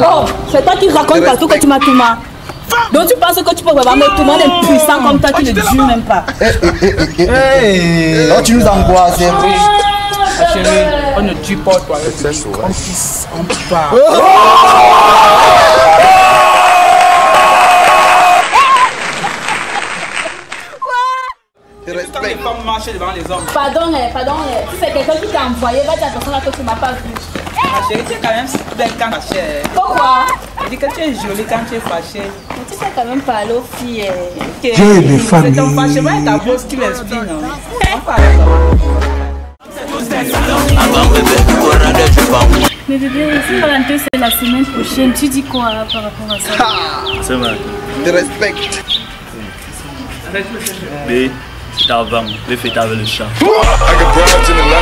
Oh, c'est toi qui racontes partout que tu m'as tout mal. Donc tu penses que tu peux vraiment me tout le monde est puissant comme toi qui ne dure même pas. Hey. Oh, tu nous angoisses. Ma chérie, on ne tue pas toi. On pisse, on part. Hommes. Pardon, eh, pardon, eh. si c'est quelqu'un qui t'a envoyé, va dire à personne que tu m'as pas vu. Ma chérie, tu es quand même belle quand tu es fâchée. Pourquoi? Je dis que tu es jolie quand tu es fâchée. Mais tu sais quand même parler aux filles. eh. Dieu des C'est ton familles. fâchement et ta bosse qui non? On parle Mais bébé, si Valentin c'est la semaine prochaine, tu dis quoi par rapport à ça? C'est vrai. Je te respecte. B, c'est avant. B fait avec le chat.